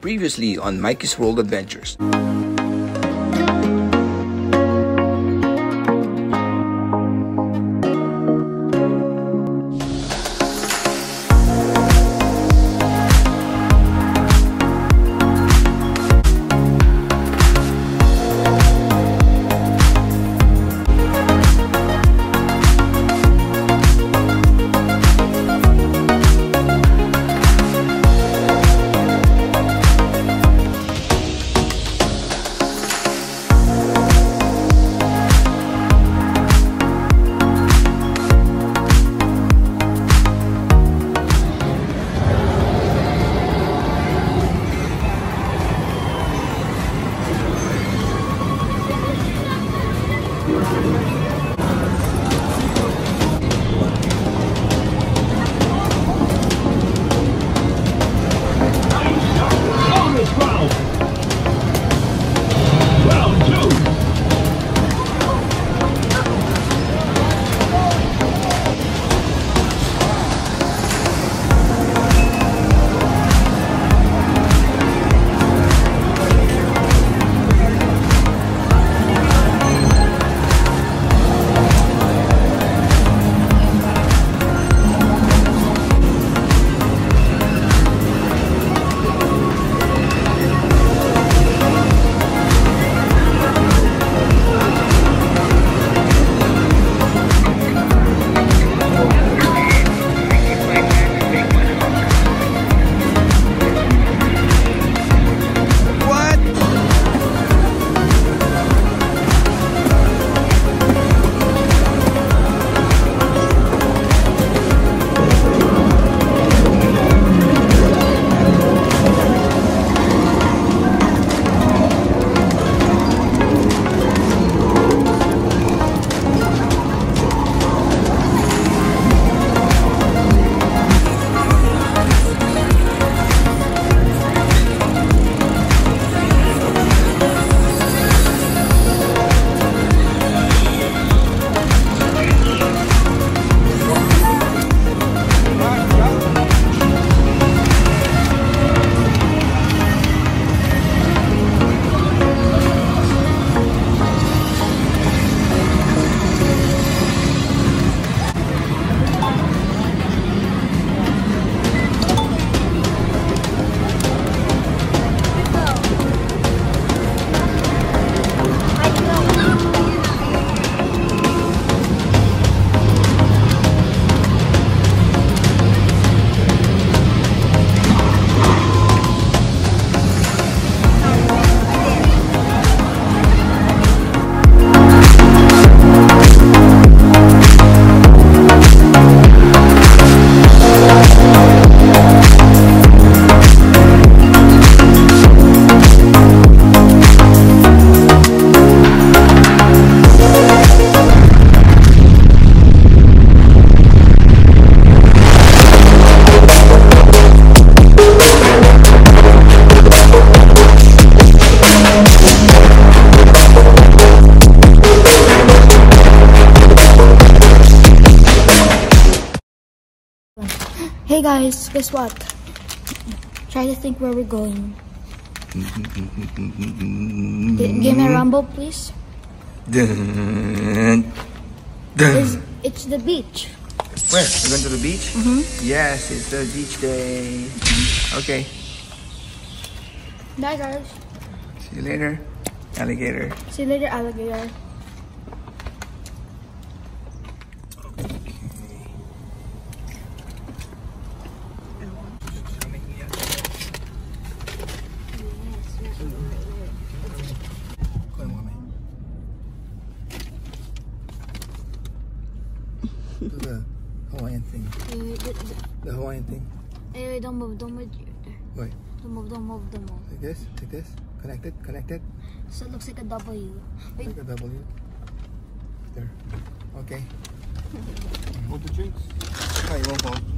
Previously on Mikey's World Adventures. Guys, guess what? Try to think where we're going. Give me a rumble, please. It's, it's the beach. Where? We're going to the beach? Mm-hmm. Yes, it's the beach day. Okay. Bye guys. See you later, alligator. See you later, alligator. Do the Hawaiian thing. The Hawaiian thing. Hey, wait, don't move, don't move. Wait, Don't move, don't move, don't move. like this, like this. Connected, connected. So it looks like a W. Wait, Like a W. There. Okay. Hold the drinks. You won't fall.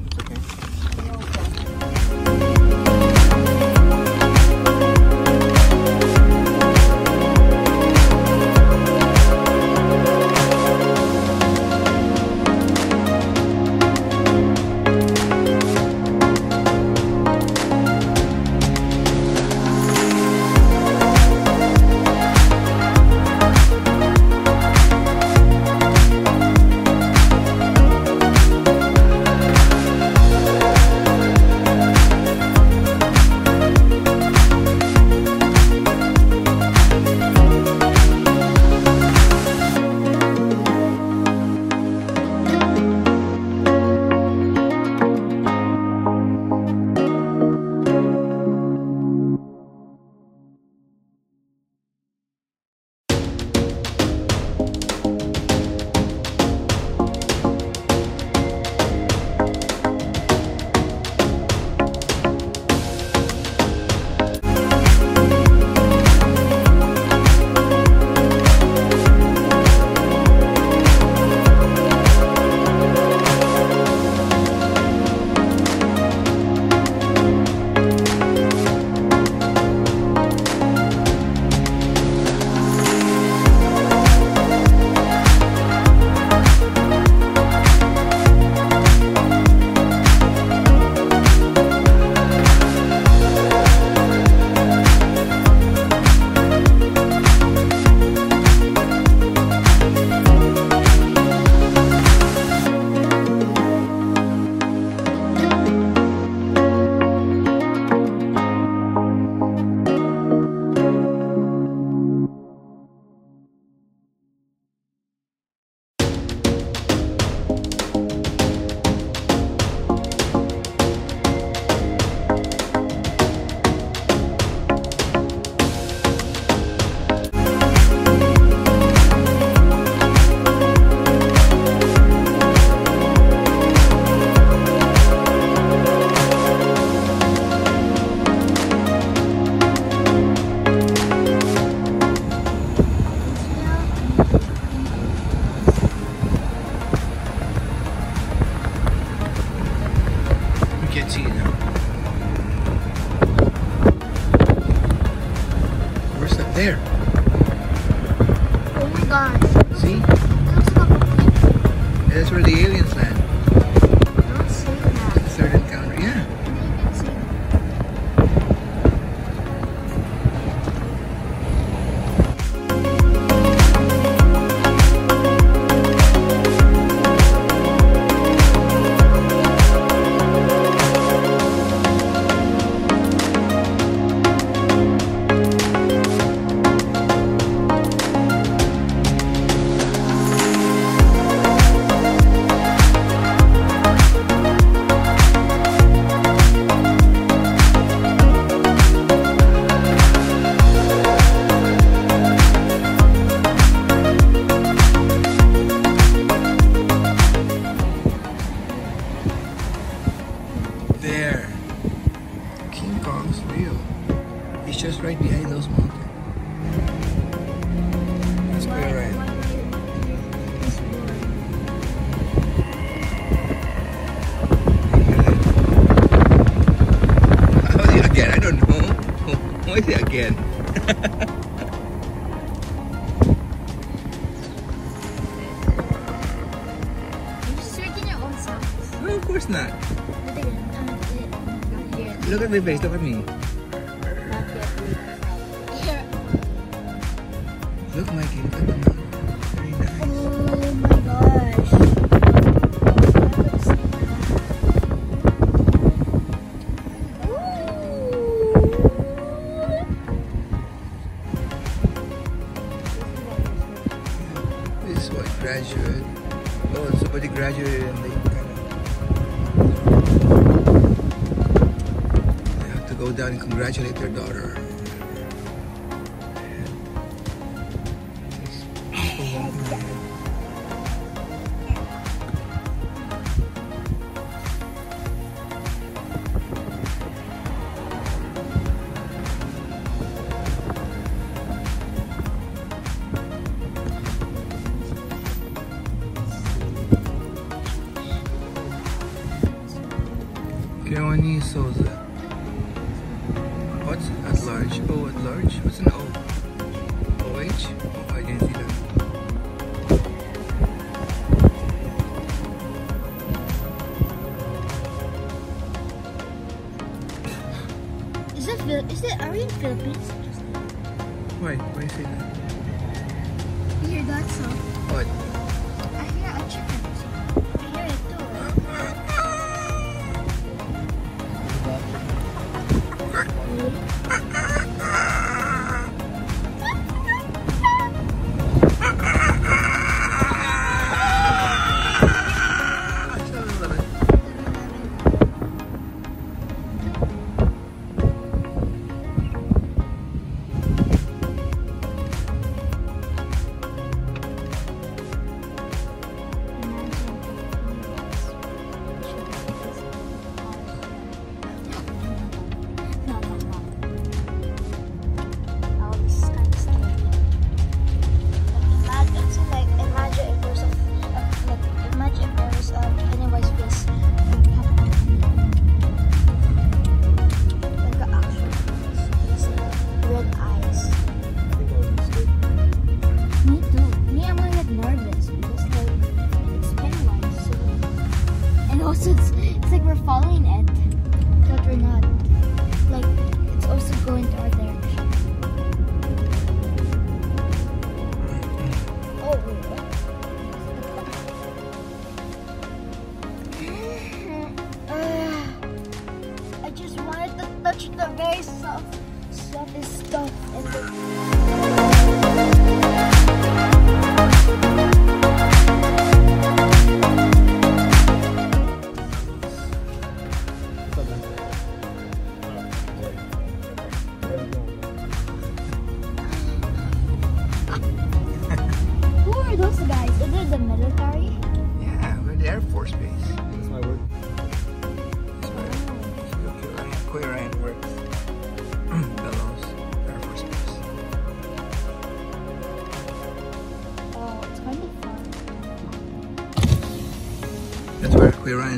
Are we groupies?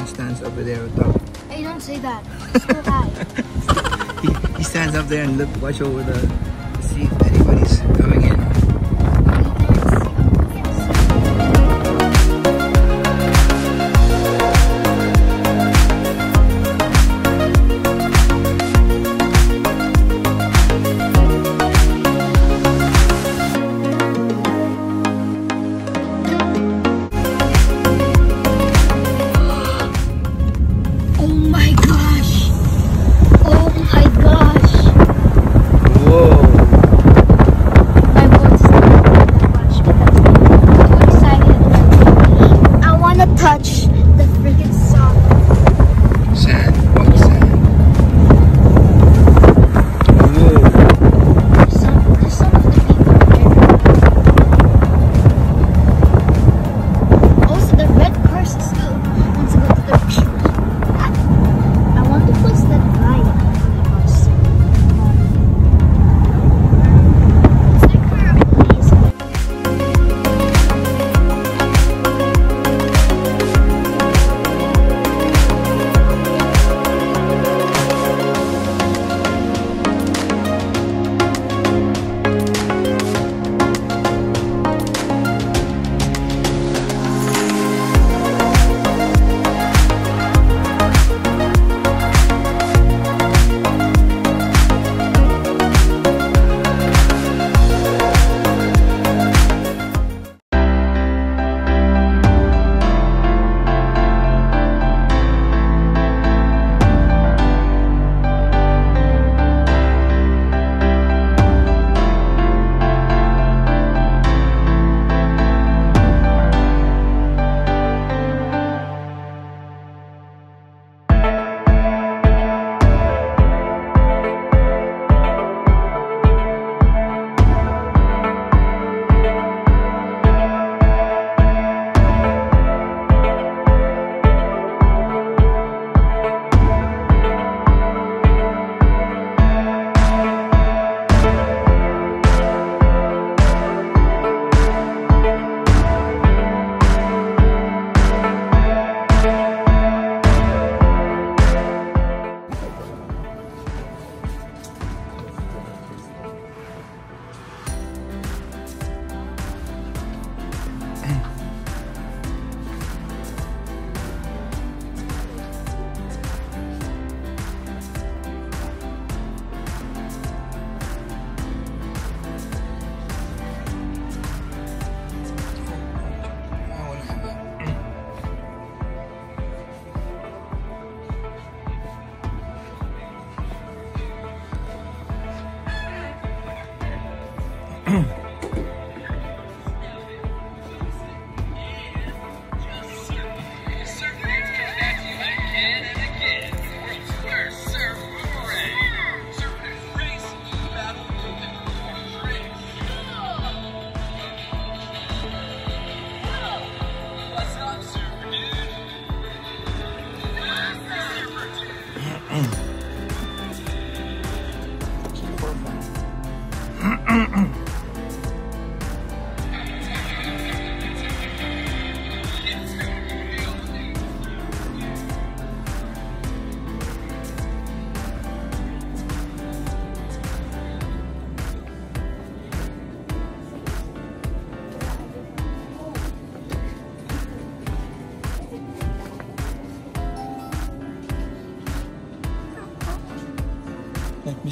and stands over there atop. Hey, don't say that. High. he, he stands up there and look, watch over the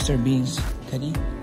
Mr. Bean's Teddy.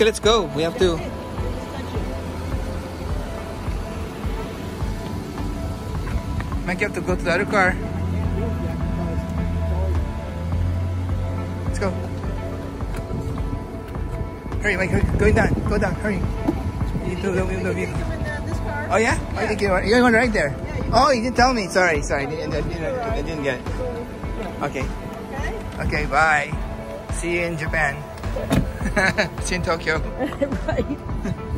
Let's go. We have to. Mike, you have to go to the other car. Let's go. Hurry, Mike, hurry. Going down. Go down. Hurry. You do the, vehicle. Oh yeah? Oh, you think you you right there? Oh, you didn't tell me. Sorry, sorry. I didn't, I didn't, I didn't get it. Okay. Okay, bye. See you in Japan. See in Tokyo. right.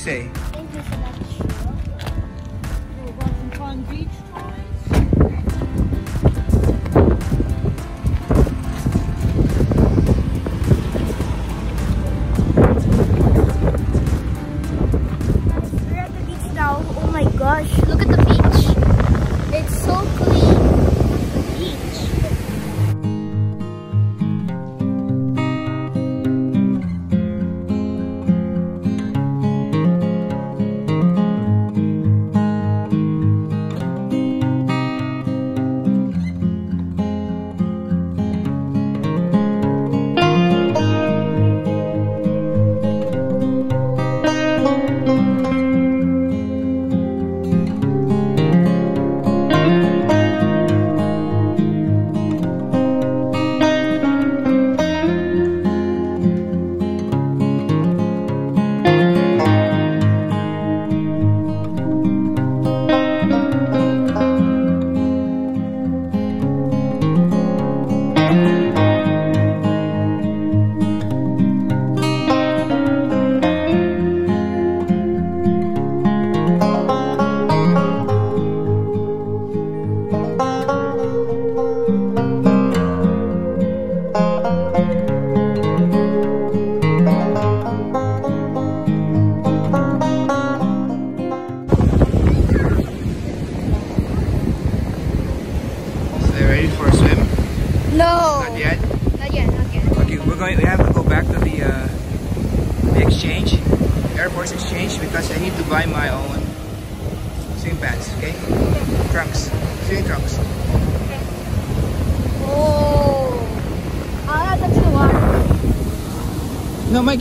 Say?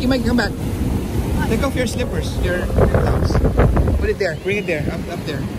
Mikey, come back. Take off your slippers, your socks. Put it there. Bring it there. Up, up there.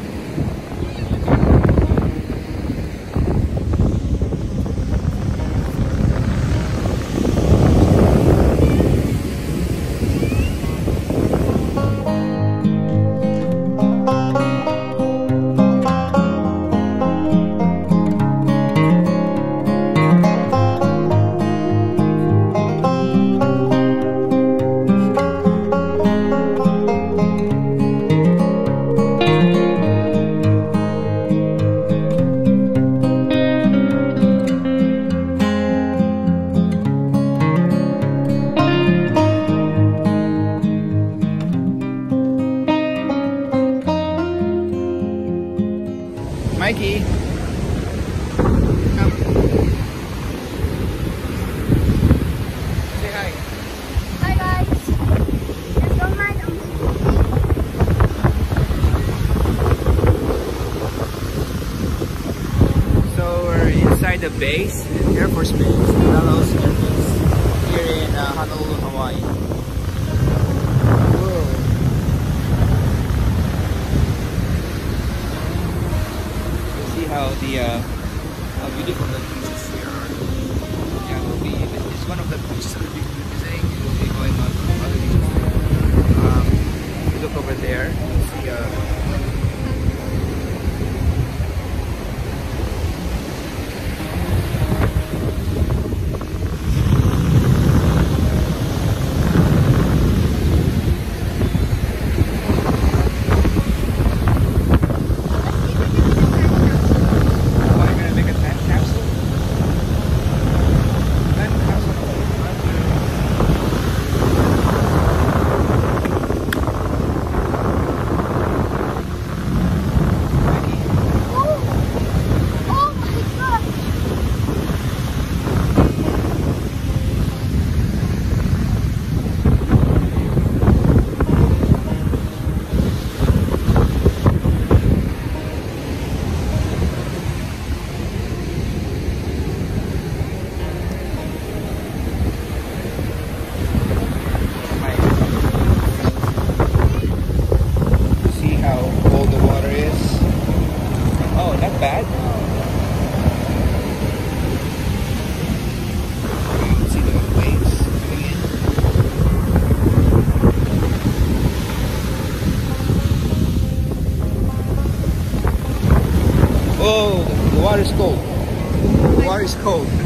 water is cold. The water is cold.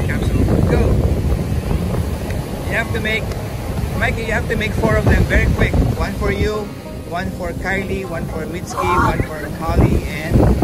go. You have to make, Mikey, you have to make four of them very quick. One for you, one for Kylie, one for Mitski, one for Holly, and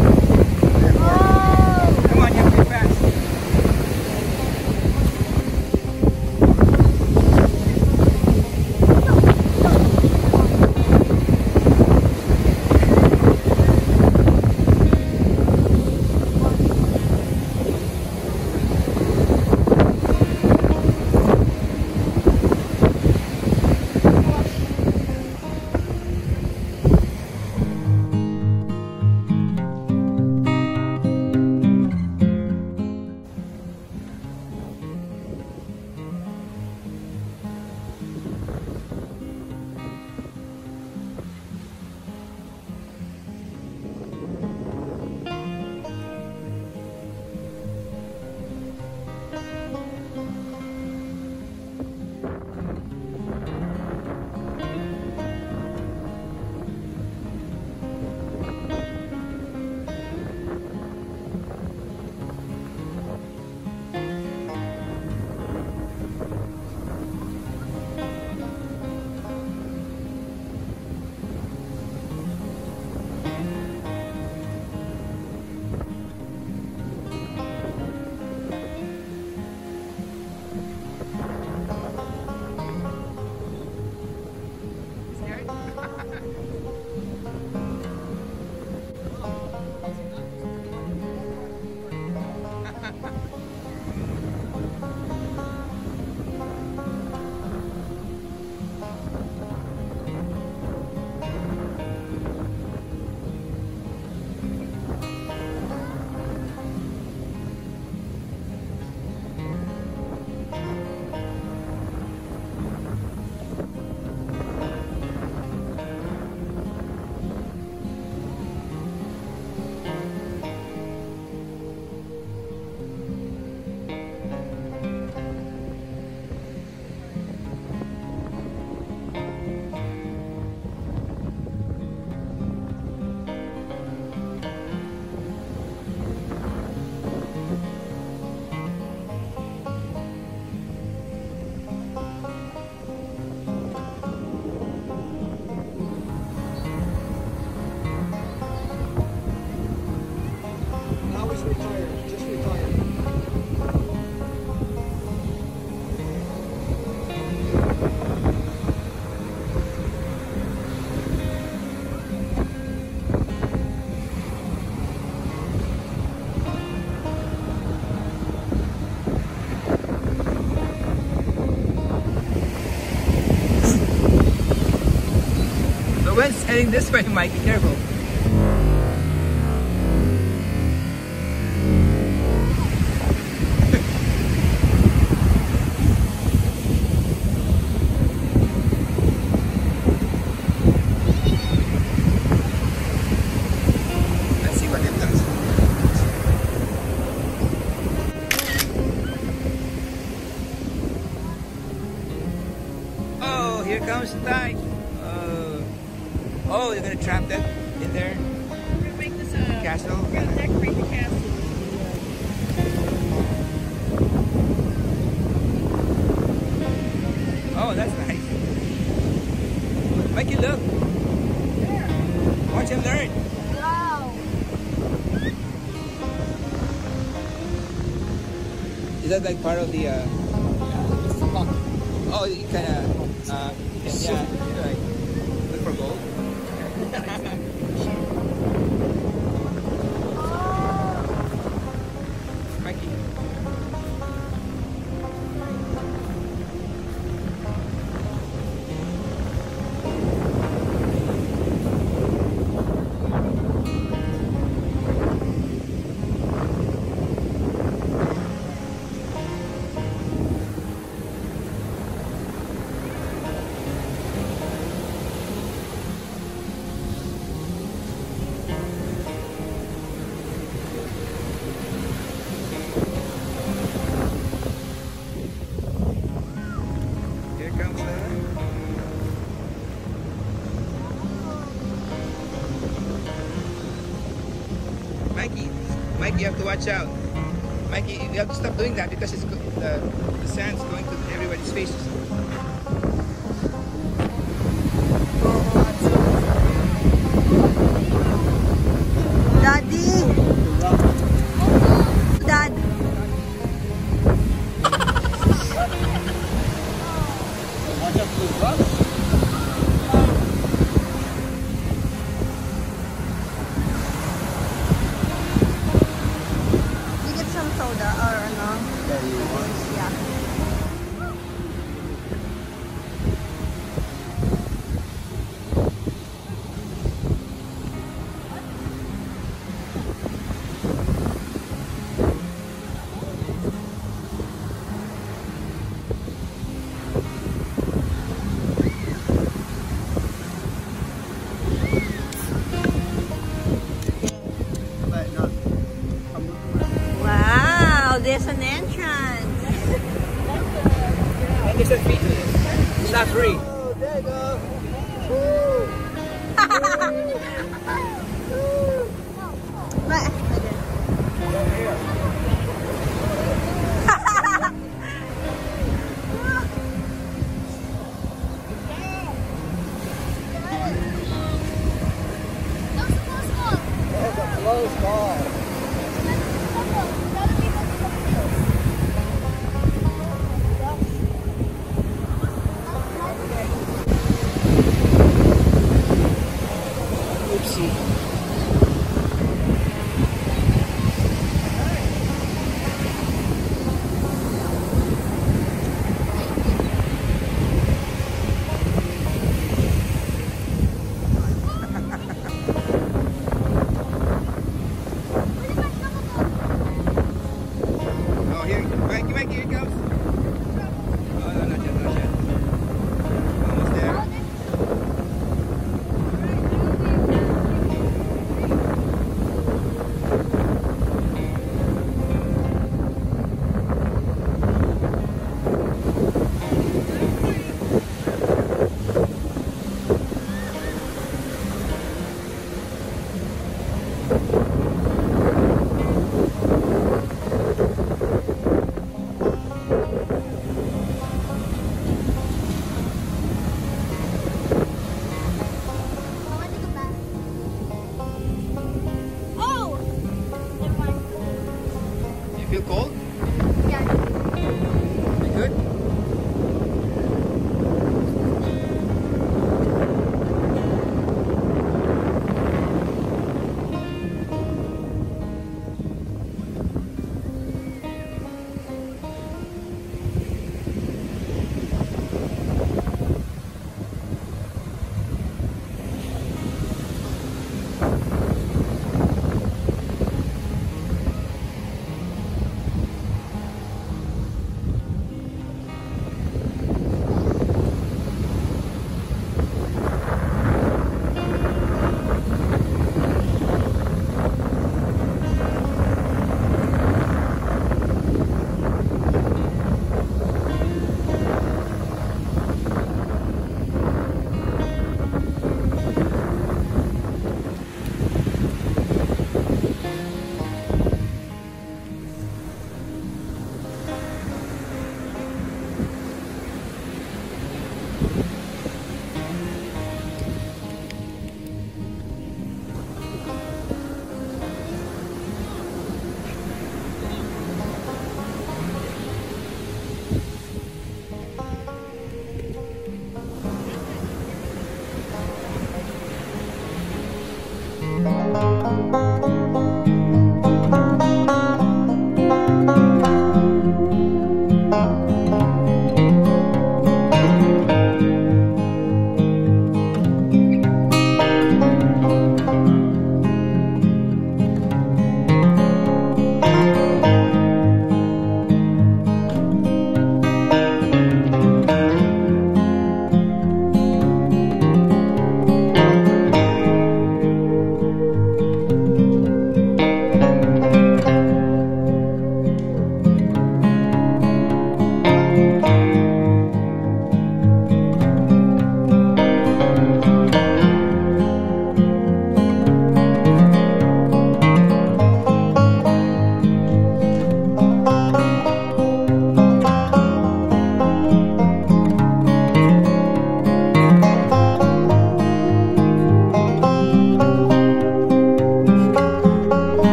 The wind's heading this way, Mike. Be careful. like part of the uh, watch out. Mikey, you have to stop doing that because it's the, the sand's going to everybody's faces. Three.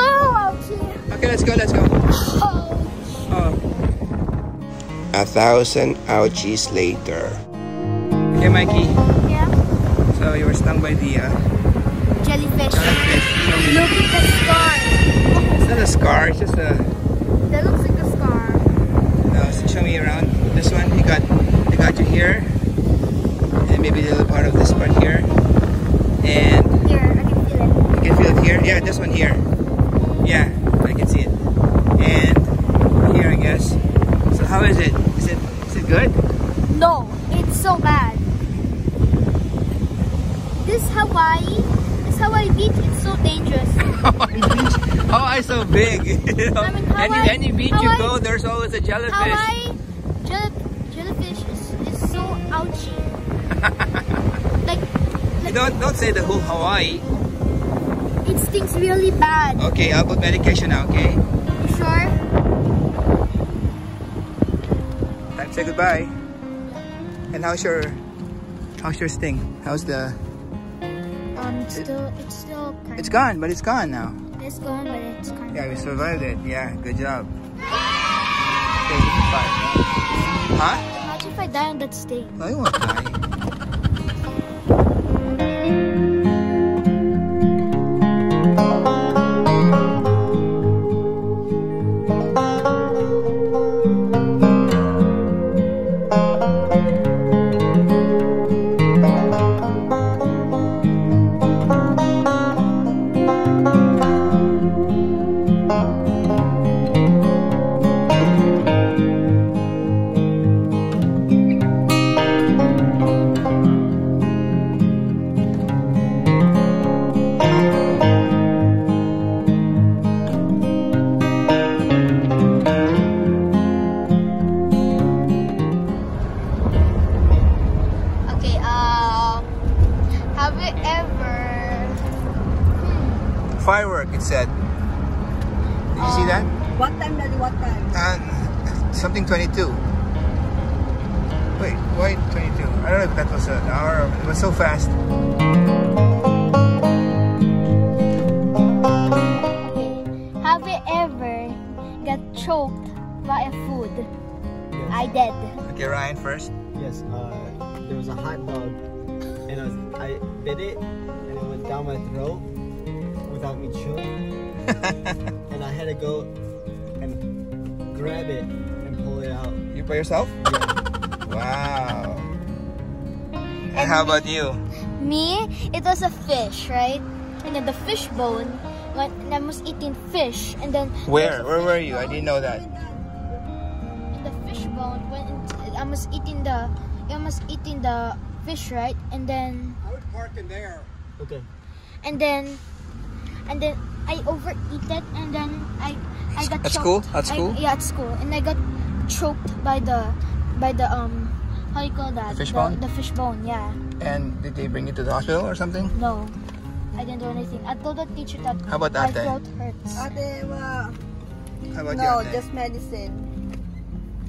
So ouchy. Okay, let's go, let's go. Oh. Oh. A thousand ouchies later. Okay, Mikey. Yeah. So you were stung by the uh, Jellyfish. jellyfish. Look at the scar. It's not a scar, it's just a. That looks like a scar. No, so show me around. This one, you got, you got you here, and maybe a little part of this part here, and Here, I can feel it. you can feel it here. Yeah, this one here. Yeah, I can see it. And here, I guess. So how is it? Is it is it good? No, it's so bad. This Hawaii, this Hawaii beach, it's so dangerous. Hawaii beach. Hawaii so big. you know? I mean, any Hawaii- any beach you go, there's always a jellyfish. Hawaii jell jellyfish is, is so ouchy. like, You like don't don't say the whole Hawaii. Stings really bad. Okay, I'll put medication now. Okay. You sure? Time to say goodbye. And how's your how's your sting? How's the? Um, it's still, it's still kind It's gone, but it's gone now. It's gone, but it's kind Yeah, we survived it. Yeah, good job. Okay, bye. Huh? Imagine if I die on that. No, you won't die. How about you? Me, it was a fish, right? And then the fish bone, when I was eating fish, and then Where? Where were you? I didn't know that. And the fish bone when I was eating the I was eating the fish, right? And then I would park in there. Okay. and then and then I overeat it, and then I I got At choked. school? At I- school? yeah, at school, and I got choked by the by the um how you call that? Fish the, bone? The fish bone, yeah. And did they bring you to the hospital or something? No, I didn't do anything. I told the teacher that How about my ate? throat hurts. Ate, wa- How about no, you? Just medicine.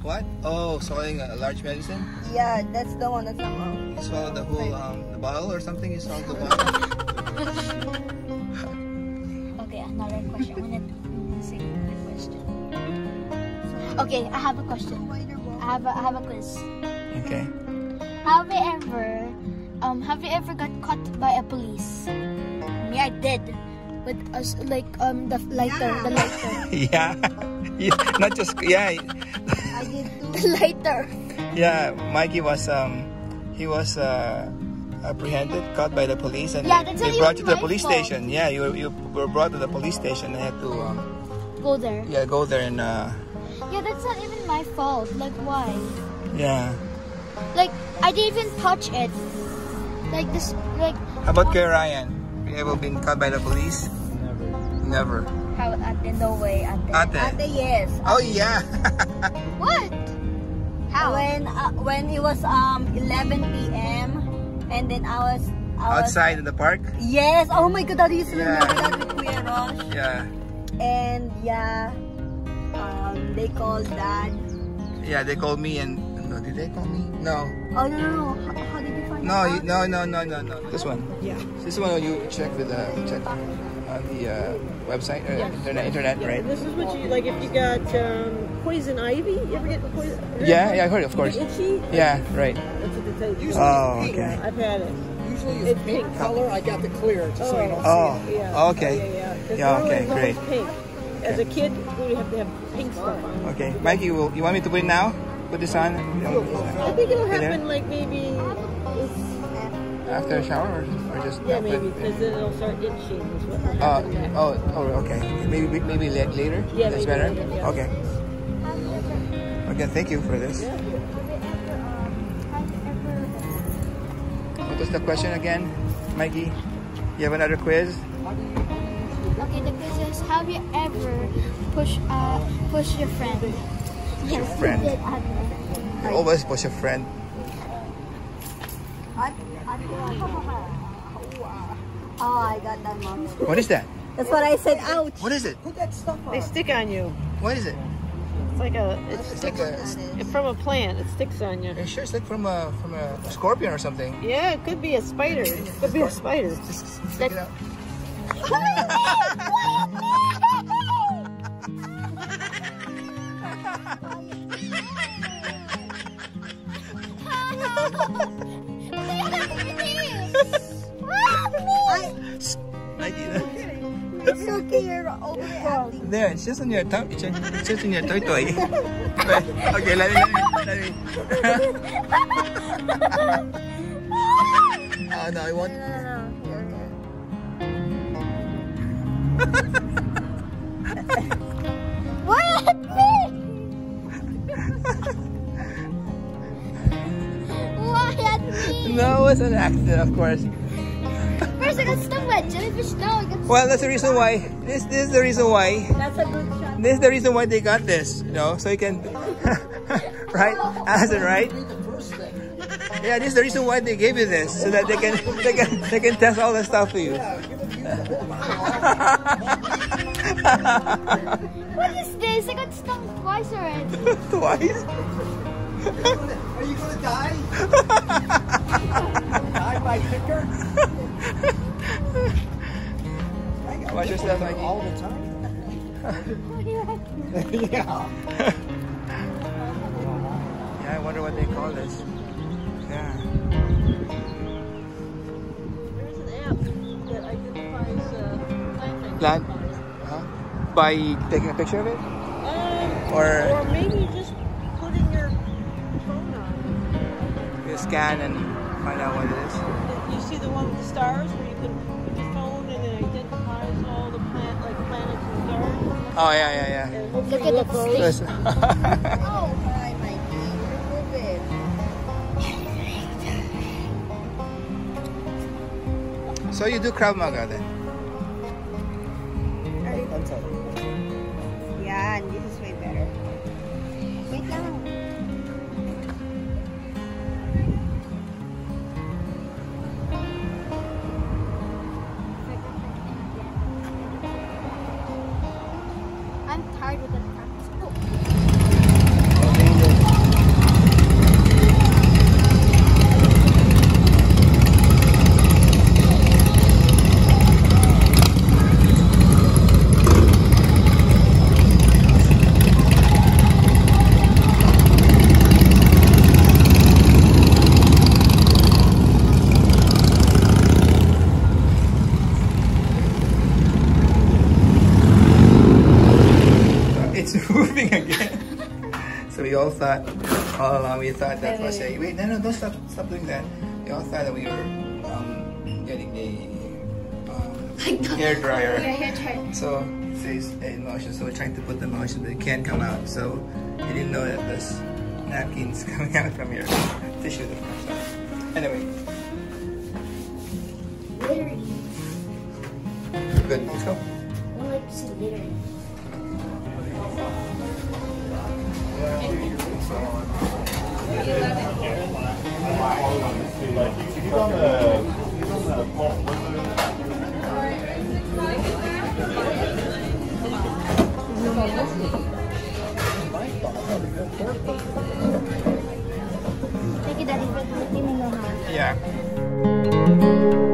What? Oh, swallowing a large medicine? Yeah, that's the one that's not wrong. You swallowed the whole um, the bottle or something? You swallowed the bottle? Okay, another question. I'm gonna say a question. Okay, I have a question. I have a, I have a quiz. Okay. Have you ever, um, have you ever got caught by a police? Me, I did. With us, like um, the lighter, the lighter, yeah. yeah. Not just yeah. I did too. the lighter. Yeah. Mikey was um he was uh apprehended, caught by the police, and Yeah, they, that's they not brought you to the police fault. station. Yeah, you were, you were brought to the police station. and had to um, Go there. yeah go there and uh, Yeah, that's not even my fault. Like, why? yeah. Like, I didn't even touch it. Like this, like How about Kuya Ryan? Have you ever been caught by the police? Never. Never. how? Ate, no way, ate. Ate. Ate, yes. Oh yeah. What? How? When uh, when it was um 11 p.m. and then I was I was Outside in the park. Yes. Oh my God, I used to Yeah. remember that with Kuya Rosh. Yeah. And yeah, um, they called dad. Yeah, they called me and no, did they call me? No. Oh, no, no, no. How, how did you find No, out? you, no, no, no, no, no. This one. Yeah. This one you check with the check on the uh, website, uh, Yes. internet, internet, Yeah, right? this is what you like if you got um, poison ivy. You ever get the poison? Yeah, yeah, I heard, of course. Itchy? Yeah, right. That's what they tell you. Oh, okay. I've had it. Usually It's it's pink pink. color. I got the clear just so you don't Oh, see it. Yeah. okay. Yeah, yeah. 'Cause Yeah, normally okay, great. Pink. As a kid, we have to have pink stuff on. Okay, Mikey, you, will, you want me to put it now? Put this on I think it'll happen like maybe, after a shower or, or just yeah, maybe, because then it'll start itching. Is what will Oh, next. oh, oh, okay. Maybe maybe later. Yeah, That's maybe better. later, yeah. Okay. Okay, thank you for this. What was the question again, Mikey? You have another quiz? Okay, the quiz is have you ever push uh push your friend? your friend. you did, Adler. You always push your friend. Oh, I got that, mom. What is that? That's what I said. Ouch. What is it? Put that stuff They stick on you. What is it? It's like a, it's It's like a. it's from a plant. It sticks on you. It you sure it's like from a from a scorpion or something? Yeah, it could be a spider. It could be a spider. Just stick it out. it's just on your tongue. It's just, it's just in your toy toy. okay, let me, let me, let me. oh no, I want. No, no, no. Here. Why at me? Why at me? No, it was an accident, of course. First I got stung by jellyfish, now I got Well, that's the reason why. This, this is the reason why. That's a good shot. This is the reason why they got this. You know, so you can, right? Answer right. Yeah, this is the reason why they gave you this, so that they can, they can, they can test all the stuff for you. What is this? I got stung twice already. Twice. Are you gonna die? die by picker? Watch your step, Mikey. All the time. yeah. Yeah, I wonder what they call this. Yeah. There's an app that identifies uh, plant Plant? Huh? By taking a picture of it? Um, Or- or maybe just putting your phone on. You scan and find out what it is. You see the one with the stars where you can Oh yeah, yeah, yeah. And Look at the it's- Oh, Mikey. Remove so you do Krav Maga then? All thought, all along we thought that was a, wait, no, no, don't stop, stop doing that. We all thought that we were um, getting a um, hair dryer. Yeah, hair dryer. So says a motion, so we're trying to put the motion, but it can't come out. So you didn't know that there's napkins coming out from your tissue. Anyway, good, let's go. I like to say Thank you, Daddy, for letting me. Yeah.